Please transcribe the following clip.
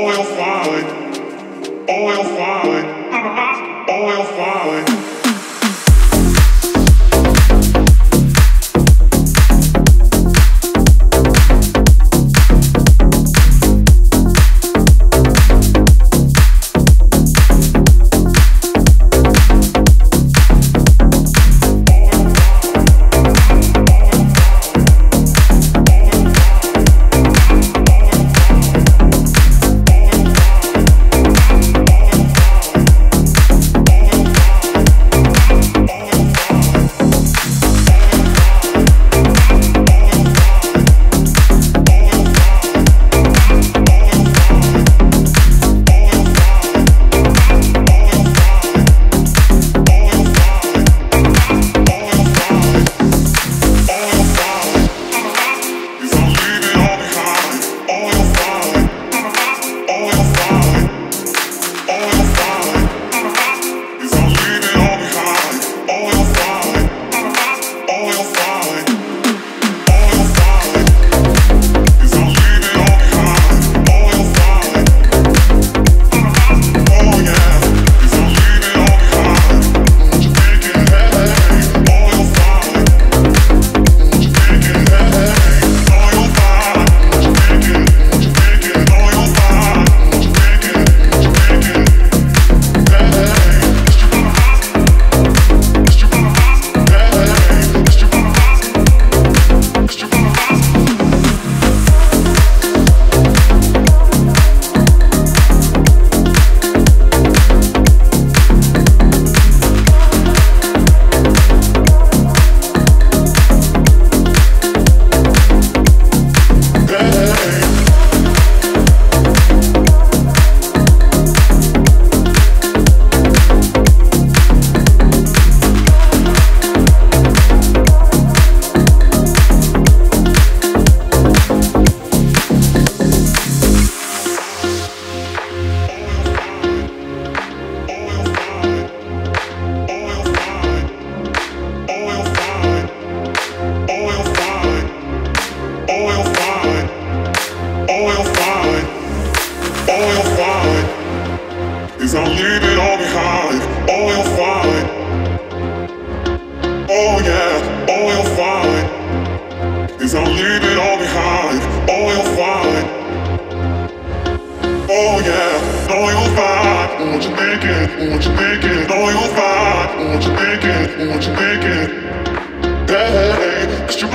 oil fine, oil fine, oil fine. What you thinking? What you thinking? Know you fine. What you thinking? What you thinking? Hey. Cause you